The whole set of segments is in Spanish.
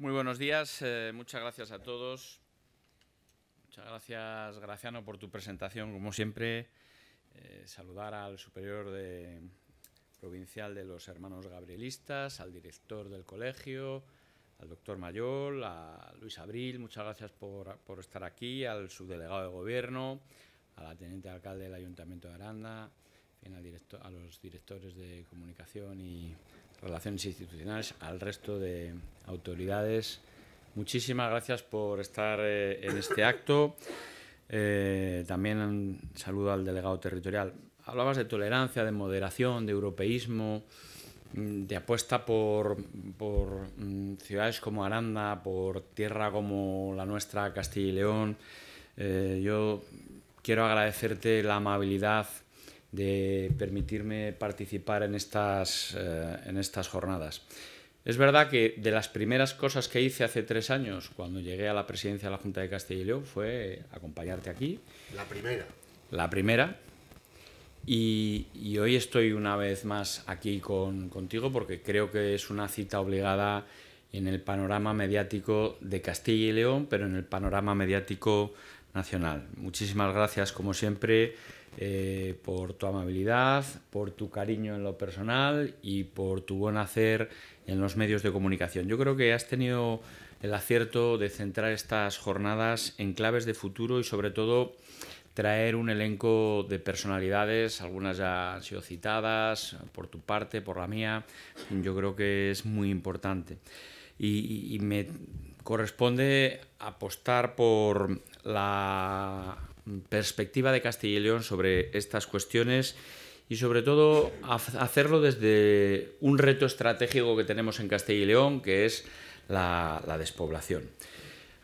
Muy buenos días, eh, muchas gracias a todos. Muchas gracias, Graciano, por tu presentación. Como siempre, eh, saludar al superior de, provincial de los hermanos gabrielistas, al director del colegio, al doctor Mayol, a Luis Abril, muchas gracias por, por estar aquí, al subdelegado de gobierno, a la teniente alcalde del Ayuntamiento de Aranda, a los directores de comunicación y Relaciones Institucionales, al resto de autoridades. Muchísimas gracias por estar eh, en este acto. Eh, también saludo al delegado territorial. Hablabas de tolerancia, de moderación, de europeísmo, mm, de apuesta por, por mm, ciudades como Aranda, por tierra como la nuestra, Castilla y León. Eh, yo quiero agradecerte la amabilidad de permitirme participar en estas, eh, en estas jornadas. Es verdad que de las primeras cosas que hice hace tres años, cuando llegué a la presidencia de la Junta de Castilla y León, fue acompañarte aquí. La primera. La primera. Y, y hoy estoy una vez más aquí con, contigo porque creo que es una cita obligada en el panorama mediático de Castilla y León, pero en el panorama mediático nacional. Muchísimas gracias, como siempre eh, por tu amabilidad, por tu cariño en lo personal y por tu buen hacer en los medios de comunicación. Yo creo que has tenido el acierto de centrar estas jornadas en claves de futuro y sobre todo traer un elenco de personalidades, algunas ya han sido citadas por tu parte, por la mía, yo creo que es muy importante. y, y me corresponde apostar por la perspectiva de Castilla y León sobre estas cuestiones y sobre todo hacerlo desde un reto estratégico que tenemos en Castilla y León, que es la, despoblación.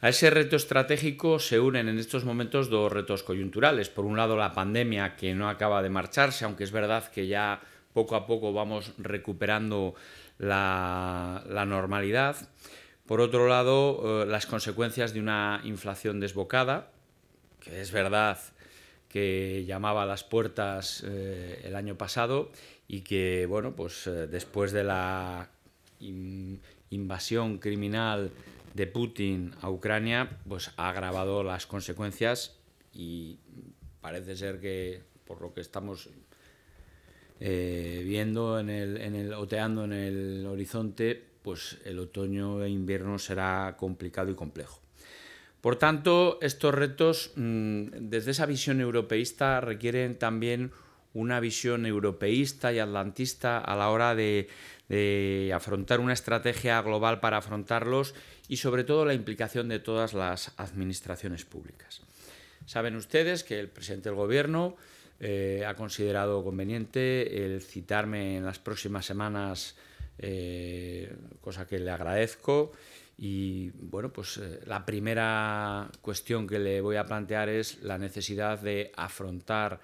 A ese reto estratégico se unen en estos momentos dos retos coyunturales. Por un lado, la pandemia que no acaba de marcharse, aunque es verdad que ya poco a poco vamos recuperando la, normalidad. Por otro lado, eh, las consecuencias de una inflación desbocada, es verdad que llamaba a las puertas eh, el año pasado y que, bueno, pues eh, después de la invasión criminal de Putin a Ucrania, pues ha agravado las consecuencias y parece ser que, por lo que estamos eh, viendo, en el, en el, oteando en el horizonte, pues el otoño e invierno será complicado y complejo. Por tanto, estos retos, mm, desde esa visión europeísta, requieren también una visión europeísta y atlantista a la hora de, afrontar una estrategia global para afrontarlos y sobre todo la implicación de todas las administraciones públicas. Saben ustedes que el presidente del Gobierno eh, ha considerado conveniente el citarme en las próximas semanas, eh, cosa que le agradezco, y bueno, pues eh, la primera cuestión que le voy a plantear es la necesidad de afrontar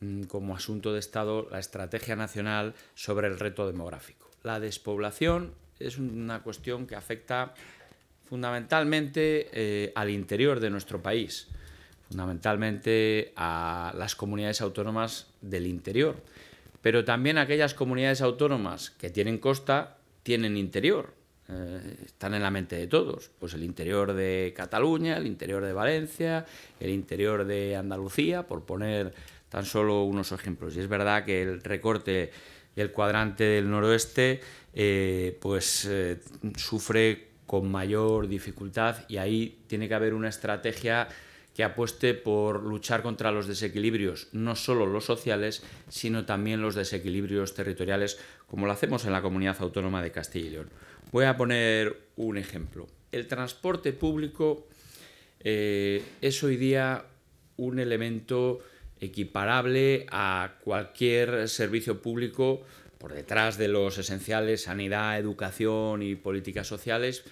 mm, como asunto de Estado la estrategia nacional sobre el reto demográfico. La despoblación es una cuestión que afecta fundamentalmente eh, al interior de nuestro país, fundamentalmente a las comunidades autónomas del interior, pero también aquellas comunidades autónomas que tienen costa tienen interior eh, están en la mente de todos. Pues el interior de Cataluña, el interior de Valencia, el interior de Andalucía, por poner tan solo unos ejemplos. Y es verdad que el recorte del cuadrante del noroeste eh, pues eh, sufre con mayor dificultad y ahí tiene que haber una estrategia que apueste por luchar contra los desequilibrios, no solo los sociales, sino también los desequilibrios territoriales, como lo hacemos en la comunidad autónoma de Castilla y León. Voy a poner un ejemplo. El transporte público eh, es hoy día un elemento equiparable a cualquier servicio público por detrás de los esenciales sanidad, educación y políticas sociales,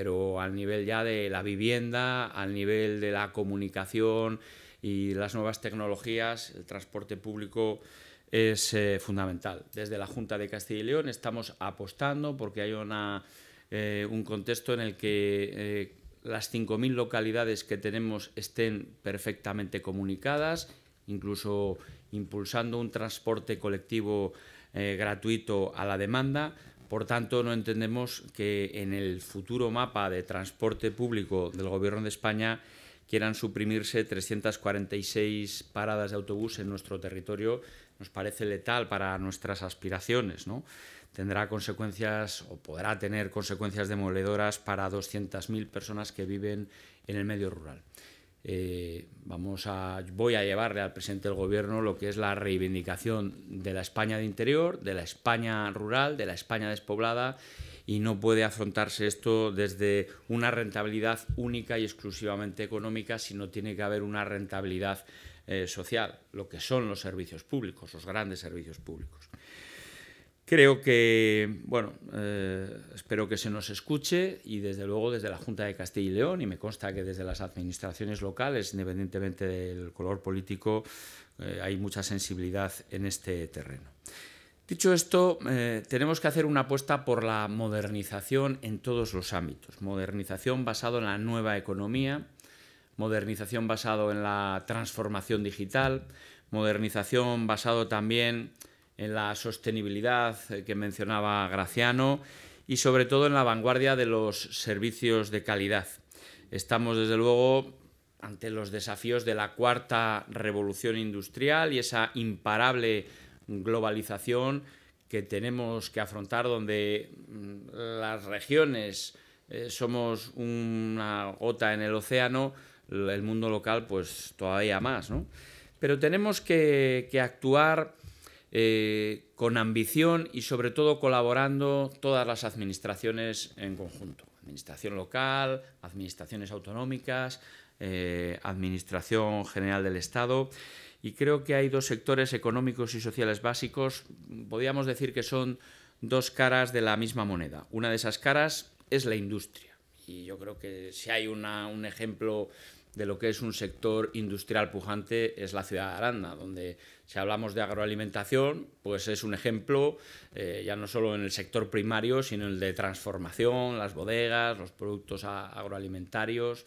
pero al nivel ya de la vivienda, al nivel de la comunicación y las nuevas tecnologías, el transporte público es eh, fundamental. Desde la Junta de Castilla y León estamos apostando porque hay eh, un contexto en el que eh, las 5.000 localidades que tenemos estén perfectamente comunicadas, incluso impulsando un transporte colectivo gratuito a la demanda, Por tanto, no entendemos que en el futuro mapa de transporte público del Gobierno de España quieran suprimirse 346 paradas de autobús en nuestro territorio. Nos parece letal para nuestras aspiraciones. ¿no? Tendrá consecuencias o podrá tener consecuencias demoledoras para 200.000 personas que viven en el medio rural. Eh, vamos a, voy a llevarle al presidente del Gobierno lo que es la reivindicación de la España de interior, de la España rural, de la España despoblada y no puede afrontarse esto desde una rentabilidad única y exclusivamente económica, sino tiene que haber una rentabilidad eh, social, lo que son los servicios públicos, los grandes servicios públicos. Creo que, bueno, eh, espero que se nos escuche y desde luego desde la Junta de Castilla y León, y me consta que desde las administraciones locales, independientemente del color político, eh, hay mucha sensibilidad en este terreno. Dicho esto, eh, tenemos que hacer una apuesta por la modernización en todos los ámbitos. Modernización basado en la nueva economía, modernización basado en la transformación digital, modernización basado también en la sostenibilidad eh, que mencionaba Graciano y sobre todo en la vanguardia de los servicios de calidad. Estamos desde luego ante los desafíos de la cuarta revolución industrial y esa imparable globalización que tenemos que afrontar donde mm, las regiones eh, somos una gota en el océano, el mundo local pues todavía más. ¿no? Pero tenemos que, que actuar eh, con ambición y sobre todo colaborando todas las administraciones en conjunto. Administración local, administraciones autonómicas, eh, Administración General del Estado. Y creo que hay dos sectores económicos y sociales básicos, podríamos decir que son dos caras de la misma moneda. Una de esas caras es la industria. Y yo creo que si hay un ejemplo de lo que es un sector industrial pujante es la ciudad de Aranda, donde si hablamos de agroalimentación, pues es un ejemplo eh, ya no solo en el sector primario, sino en el de transformación, las bodegas, los productos agroalimentarios.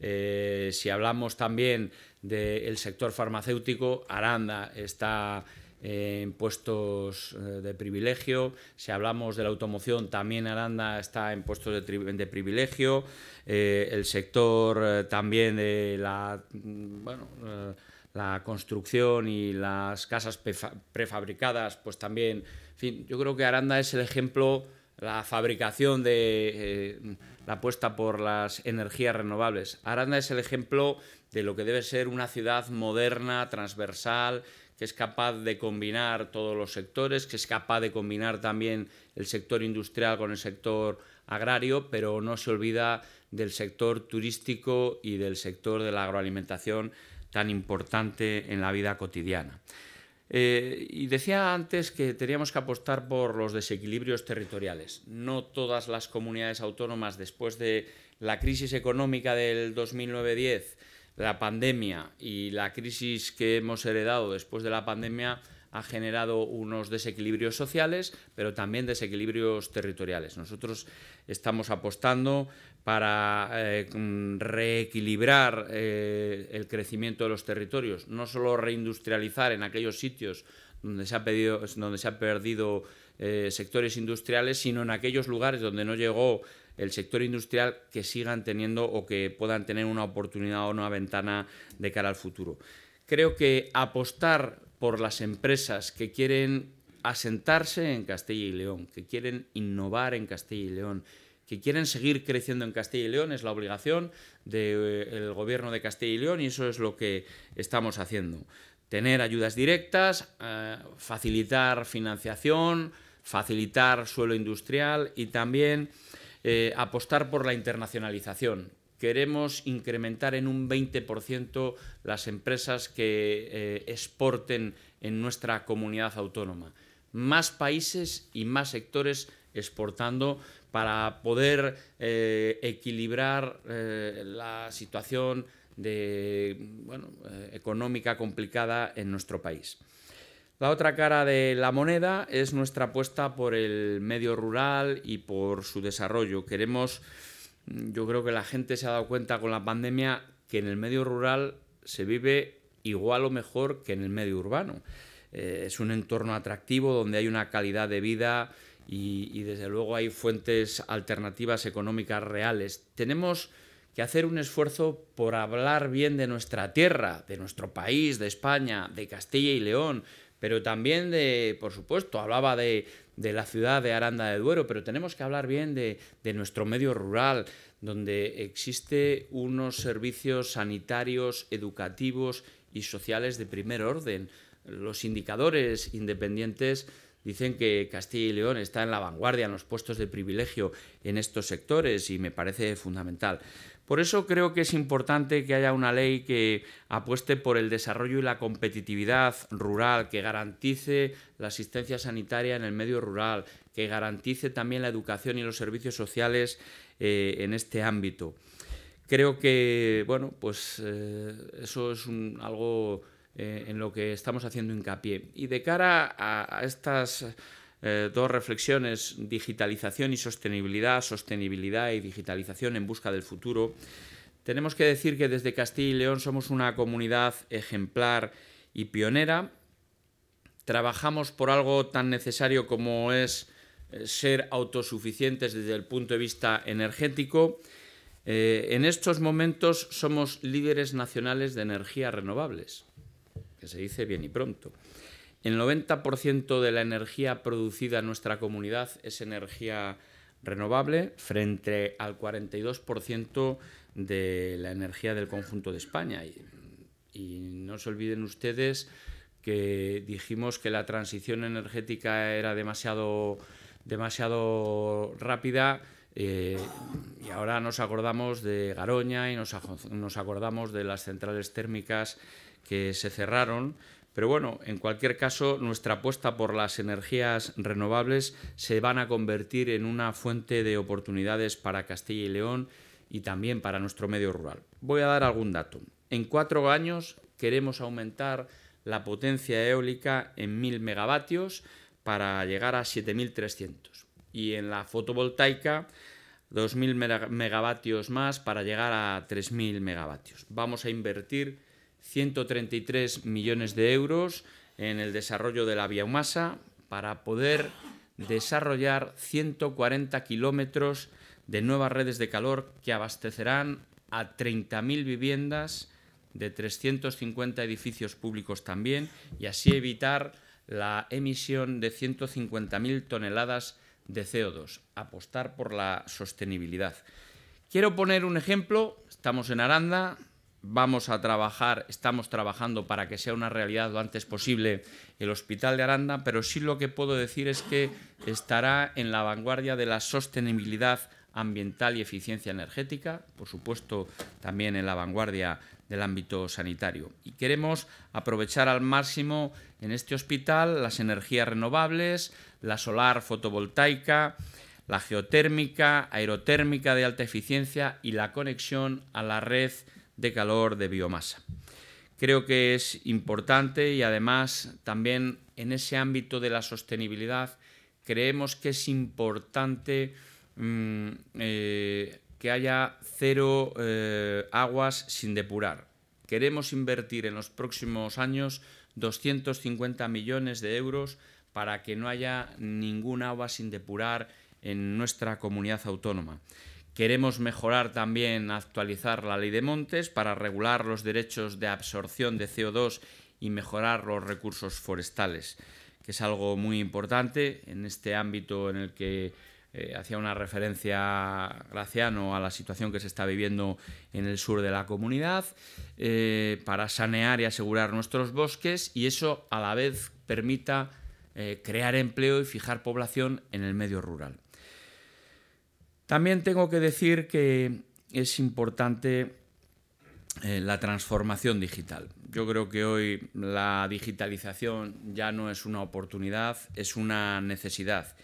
Eh, si hablamos también del sector farmacéutico, Aranda está en puestos eh, de privilegio. Si hablamos de la automoción, también Aranda está en puestos de, privilegio. Eh, el sector eh, también de la, mm, bueno, la construcción y las casas prefabricadas, pues también, yo creo que Aranda es el ejemplo, la fabricación de la apuesta por las energías renovables. Aranda es el ejemplo de lo que debe ser una ciudad moderna, transversal, que es capaz de combinar todos los sectores, que es capaz de combinar también el sector industrial con el sector agrario, pero no se olvida del sector turístico y del sector de la agroalimentación tan importante en la vida cotidiana. Eh, y decía antes que teníamos que apostar por los desequilibrios territoriales. No todas las comunidades autónomas, después de la crisis económica del 2009-10, la pandemia y la crisis que hemos heredado después de la pandemia ha generado unos desequilibrios sociales, pero también desequilibrios territoriales. Nosotros estamos apostando para eh, reequilibrar eh, el crecimiento de los territorios, no solo reindustrializar en aquellos sitios donde se ha, donde se ha perdido eh, sectores industriales, sino en aquellos lugares donde no llegó el sector industrial que sigan teniendo o que puedan tener una oportunidad o una ventana de cara al futuro. Creo que apostar por las empresas que quieren asentarse en Castilla y León, que quieren innovar en Castilla y León, que quieren seguir creciendo en Castilla y León, es la obligación del eh, gobierno de Castilla y León y eso es lo que estamos haciendo. Tener ayudas directas, eh, facilitar financiación, facilitar suelo industrial y también eh, apostar por la internacionalización. Queremos incrementar en un 20% las empresas que eh, exporten en nuestra comunidad autónoma. Más países y más sectores exportando para poder eh, equilibrar la situación económica complicada en nuestro país. La otra cara de la moneda es nuestra apuesta por el medio rural y por su desarrollo. Queremos, mm, yo creo que la gente se ha dado cuenta con la pandemia que en el medio rural se vive igual o mejor que en el medio urbano. Eh, es un entorno atractivo donde hay una calidad de vida y, desde luego hay fuentes alternativas económicas reales. Tenemos que hacer un esfuerzo por hablar bien de nuestra tierra, de nuestro país, de España, de Castilla y León, pero también de, por supuesto, hablaba de, la ciudad de Aranda de Duero, pero tenemos que hablar bien de, de nuestro medio rural, donde existe unos servicios sanitarios, educativos y sociales de primer orden. Los indicadores independientes Dicen que Castilla y León está en la vanguardia, en los puestos de privilegio en estos sectores y me parece fundamental. Por eso creo que es importante que haya una ley que apueste por el desarrollo y la competitividad rural, que garantice la asistencia sanitaria en el medio rural, que garantice también la educación y los servicios sociales eh, en este ámbito. Creo que, bueno, pues eh, eso es algo eh, en lo que estamos haciendo hincapié. Y de cara a, estas eh, dos reflexiones, digitalización y sostenibilidad, sostenibilidad y digitalización en busca del futuro, tenemos que decir que desde Castilla y León somos una comunidad ejemplar y pionera. Trabajamos por algo tan necesario como es eh, ser autosuficientes desde el punto de vista energético. en estos momentos somos líderes nacionales de energías renovables que se dice bien y pronto. El 90% de la energía producida en nuestra comunidad es energía renovable frente al 42% de la energía del conjunto de España. Y, no se olviden ustedes que dijimos que la transición energética era demasiado, demasiado rápida eh, y ahora nos acordamos de Garoña y nos, nos acordamos de las centrales térmicas que se cerraron. Pero bueno, en cualquier caso, nuestra apuesta por las energías renovables se van a convertir en una fuente de oportunidades para Castilla y León y también para nuestro medio rural. Voy a dar algún dato. En cuatro años queremos aumentar la potencia eólica en 1.000 megavatios para llegar a 7.300. Y en la fotovoltaica, 2.000 megavatios más para llegar a 3.000 megavatios. Vamos a invertir 133 millones de euros en el desarrollo de la biomasa para poder desarrollar 140 kilómetros de nuevas redes de calor que abastecerán a 30.000 viviendas de 350 edificios públicos también y así evitar la emisión de 150.000 toneladas de CO2, apostar por la sostenibilidad. Quiero poner un ejemplo, estamos en Aranda, vamos a trabajar, estamos trabajando para que sea una realidad lo antes posible el Hospital de Aranda, pero sí lo que puedo decir es que estará en la vanguardia de la sostenibilidad ambiental y eficiencia energética, por supuesto también en la vanguardia del ámbito sanitario. Y queremos aprovechar al máximo en este hospital las energías renovables, la solar fotovoltaica, la geotérmica, aerotérmica de alta eficiencia y la conexión a la red de calor de biomasa. Creo que es importante y además también en ese ámbito de la sostenibilidad creemos que es importante mm, eh, que haya cero eh, aguas sin depurar. Queremos invertir en los próximos años 250 millones de euros para que no haya ningún agua sin depurar en nuestra comunidad autónoma. Queremos mejorar también, actualizar la ley de montes para regular los derechos de absorción de CO2 y mejorar los recursos forestales, que es algo muy importante en este ámbito en el que eh, hacía una referencia Graciano a la situación que se está viviendo en el sur de la comunidad, eh, para sanear y asegurar nuestros bosques y eso a la vez permita eh, crear empleo y fijar población en el medio rural. También tengo que decir que es importante eh, la transformación digital. Yo creo que hoy la digitalización ya no es una oportunidad, es una necesidad.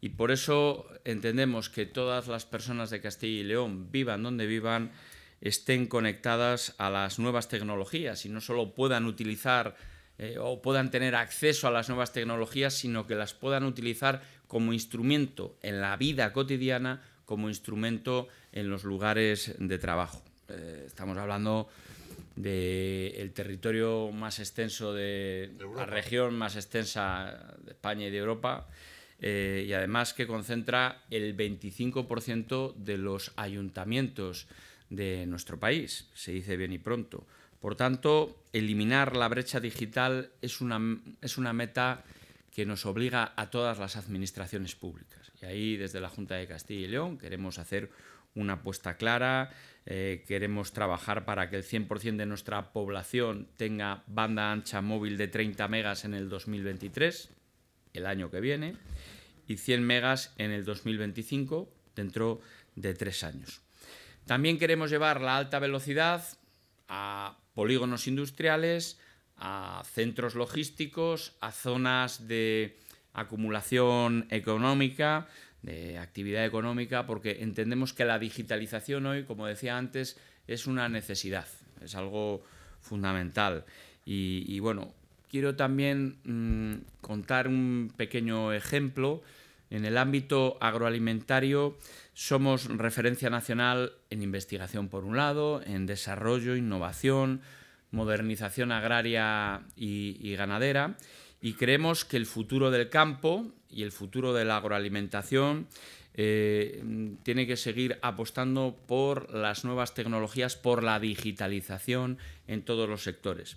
Y por eso entendemos que todas las personas de Castilla y León, vivan donde vivan, estén conectadas a las nuevas tecnologías y no solo puedan utilizar eh, o puedan tener acceso a las nuevas tecnologías, sino que las puedan utilizar como instrumento en la vida cotidiana como instrumento en los lugares de trabajo. Eh, estamos hablando del territorio más extenso de, la región más extensa de España y de Europa. eh, y además que concentra el 25% de los ayuntamientos de nuestro país, se dice bien y pronto. Por tanto, eliminar la brecha digital es una, es una meta que nos obliga a todas las administraciones públicas. Y ahí, desde la Junta de Castilla y León, queremos hacer una apuesta clara, eh, queremos trabajar para que el 100% de nuestra población tenga banda ancha móvil de 30 megas en el 2023, el año que viene, y 100 megas en el 2025, dentro de tres años. También queremos llevar la alta velocidad a polígonos industriales, a centros logísticos, a zonas de acumulación económica, de actividad económica, porque entendemos que la digitalización hoy, como decía antes, es una necesidad, es algo fundamental. Y, bueno, quiero también mm, contar un pequeño ejemplo. En el ámbito agroalimentario somos referencia nacional en investigación por un lado, en desarrollo, innovación, modernización agraria y ganadera y creemos que el futuro del campo y el futuro de la agroalimentación eh, tiene que seguir apostando por las nuevas tecnologías, por la digitalización en todos los sectores.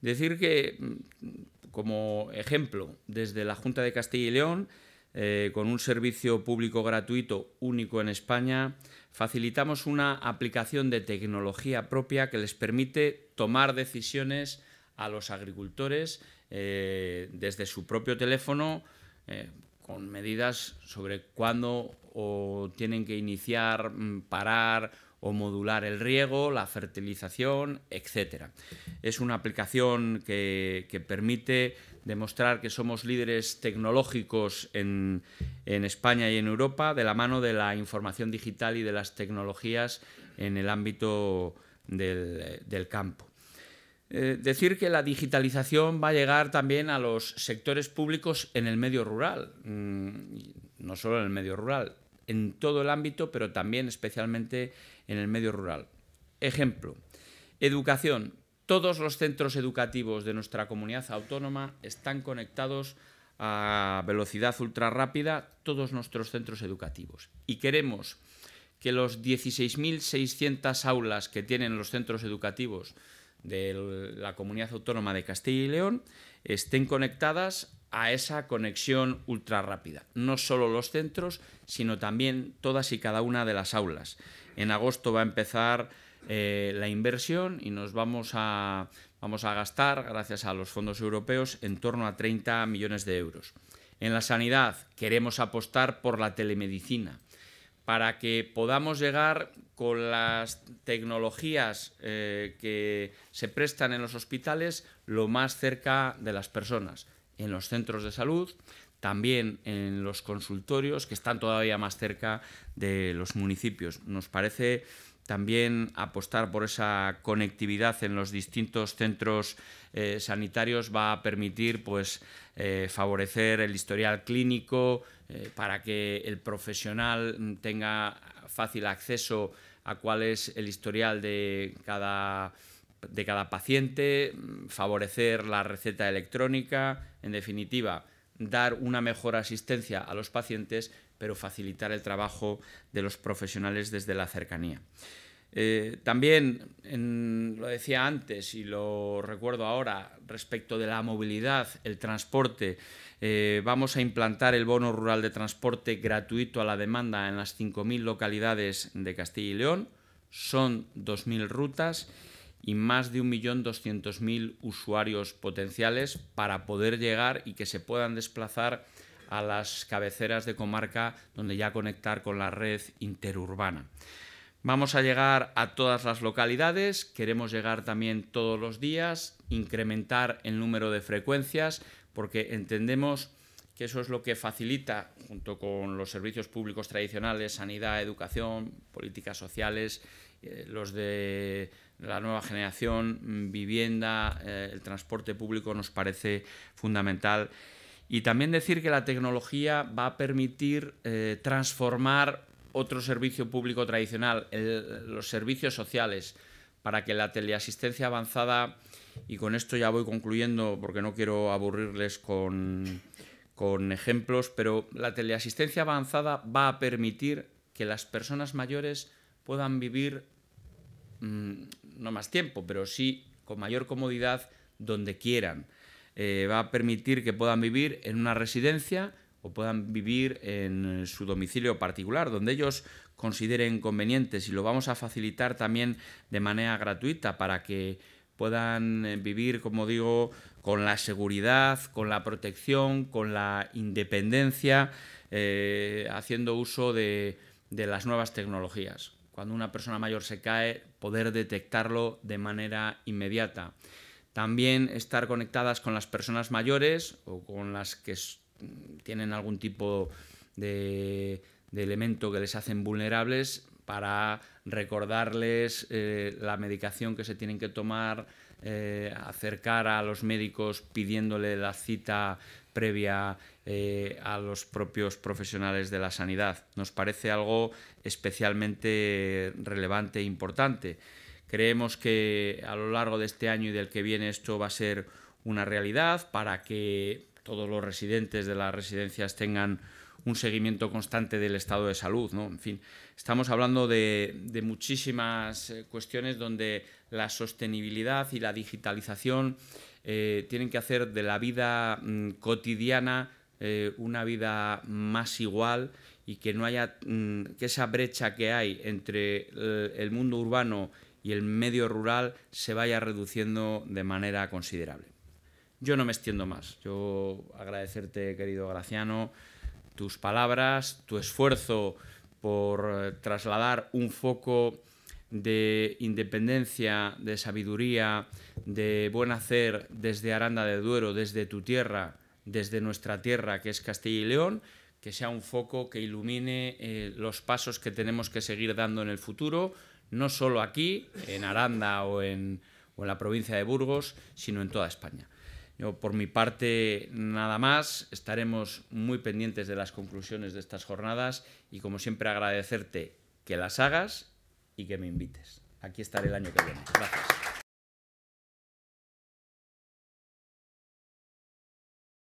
Decir que, mm, como ejemplo, desde la Junta de Castilla y León, eh, con un servicio público gratuito único en España, facilitamos una aplicación de tecnología propia que les permite tomar decisiones a los agricultores eh, desde su propio teléfono eh, con medidas sobre cuándo o tienen que iniciar, mm, parar o modular el riego, la fertilización, etc. Es una aplicación que, permite demostrar que somos líderes tecnológicos en, España y en Europa de la mano de la información digital y de las tecnologías en el ámbito del campo. Eh, decir que la digitalización va a llegar también a los sectores públicos en el medio rural, mm, no solo en el medio rural, en todo el ámbito, pero también especialmente en el medio rural. Ejemplo, educación. Todos los centros educativos de nuestra comunidad autónoma están conectados a velocidad ultra rápida, todos nuestros centros educativos. Y queremos que los 16.600 aulas que tienen los centros educativos de la comunidad autónoma de Castilla y León estén conectadas a esa conexión ultra rápida. No solo los centros, sino también todas y cada una de las aulas. En agosto va a empezar eh, la inversión y nos vamos a, vamos a gastar, gracias a los fondos europeos, en torno a 30 millones de euros. En la sanidad queremos apostar por la telemedicina para que podamos llegar con las tecnologías eh, que se prestan en los hospitales lo más cerca de las personas, en los centros de salud, también en los consultorios que están todavía más cerca de los municipios. Nos parece también apostar por esa conectividad en los distintos centros eh, sanitarios va a permitir pues, eh, favorecer el historial clínico eh, para que el profesional tenga fácil acceso a cuál es el historial de cada, de cada paciente, favorecer la receta electrónica, en definitiva, dar una mejor asistencia a los pacientes, pero facilitar el trabajo de los profesionales desde la cercanía. Eh, también, lo decía antes y lo recuerdo ahora, respecto de la movilidad, el transporte, eh, vamos a implantar el bono rural de transporte gratuito a la demanda en las 5.000 localidades de Castilla y León. Son 2.000 rutas y más de 1.200.000 usuarios potenciales para poder llegar y que se puedan desplazar a las cabeceras de comarca donde ya conectar con la red interurbana. Vamos a llegar a todas las localidades, queremos llegar también todos los días, incrementar el número de frecuencias, porque entendemos que eso es lo que facilita, junto con los servicios públicos tradicionales, sanidad, educación, políticas sociales, eh, los de la nueva generación, vivienda, eh, el transporte público nos parece fundamental. Y también decir que la tecnología va a permitir eh, transformar otro servicio público tradicional, los servicios sociales, para que la teleasistencia avanzada, y con esto ya voy concluyendo porque no quiero aburrirles con, con ejemplos, pero la teleasistencia avanzada va a permitir que las personas mayores puedan vivir mm, no más tiempo, pero sí con mayor comodidad donde quieran. Eh, va a permitir que puedan vivir en una residencia o puedan vivir en su domicilio particular, donde ellos consideren convenientes y lo vamos a facilitar también de manera gratuita para que puedan eh, vivir, como digo, con la seguridad, con la protección, con la independencia, eh, haciendo uso de las nuevas tecnologías. Cuando una persona mayor se cae, poder detectarlo de manera inmediata. También estar conectadas con las personas mayores o con las que tienen algún tipo de, elemento que les hacen vulnerables para recordarles eh, la medicación que se tienen que tomar, eh, acercar a los médicos pidiéndole la cita previa eh, a los propios profesionales de la sanidad. Nos parece algo especialmente relevante e importante. Creemos que a lo largo de este año y del que viene esto va a ser una realidad para que todos los residentes de las residencias tengan un seguimiento constante del estado de salud. ¿no? En fin, estamos hablando de, muchísimas eh, cuestiones donde la sostenibilidad y la digitalización eh, tienen que hacer de la vida mm, cotidiana eh, una vida más igual y que no haya mm, que esa brecha que hay entre el mundo urbano y el medio rural se vaya reduciendo de manera considerable. Yo no me extiendo más. Yo agradecerte, querido Graciano, tus palabras, tu esfuerzo por eh, trasladar un foco de independencia, de sabiduría, de buen hacer desde Aranda de Duero, desde tu tierra, desde nuestra tierra que es Castilla y León, que sea un foco que ilumine eh, los pasos que tenemos que seguir dando en el futuro, no solo aquí, en Aranda o o en la provincia de Burgos, sino en toda España. Yo, por mi parte, nada más. Estaremos muy pendientes de las conclusiones de estas jornadas y, como siempre, agradecerte que las hagas y que me invites. Aquí estaré el año que viene. Gracias.